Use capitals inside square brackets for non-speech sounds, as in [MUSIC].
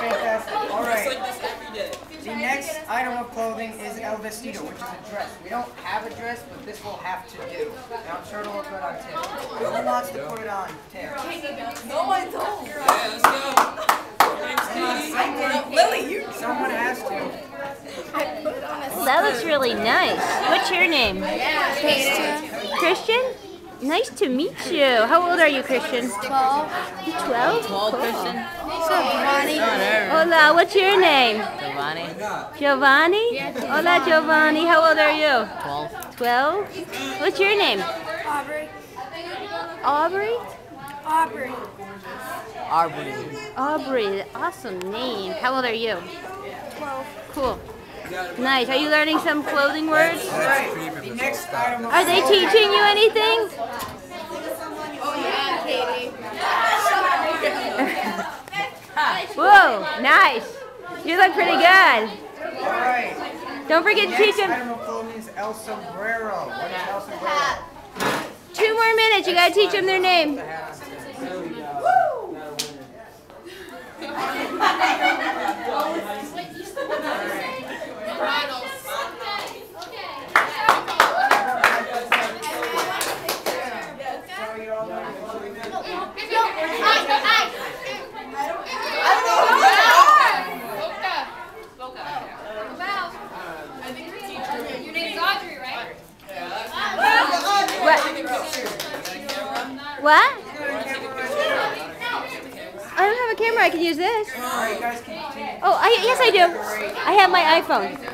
fantastic. All Dress right. like this every day. The next item of clothing is El Vestido, which is a dress. We don't have a dress, but this will have to do. And I'm sure it'll look good on Tim. Who wants to put it on, Tim? No, I don't. Yeah, let's go. Someone, Lily, you. someone has to. That looks really nice. What's your name? Christian? Nice to meet you. How old are you, Christian? 12. 12? Tall Christian. Hola, what's your name? Giovanni. Giovanni? Hola, Giovanni. How old are you? 12. 12? What's your name? Aubrey. Aubrey? Aubrey. Aubrey. Aubrey. Awesome name. How old are you? 12. Cool. Nice. Are you learning some clothing words? Are they teaching you anything? Oh, yeah, Katie. Whoa, nice. You look pretty good. All right. Don't forget to teach Next them. item of clothing is El Sombrero. What is El Sombrero? Two more minutes. You gotta teach them their name. [LAUGHS] The hat on Tim. So you're all ready? Your name's Audrey, right? What? What? I don't have a camera. I can use this. All right, you guys can continue. Oh, I, yes, I do. I have my iPhone.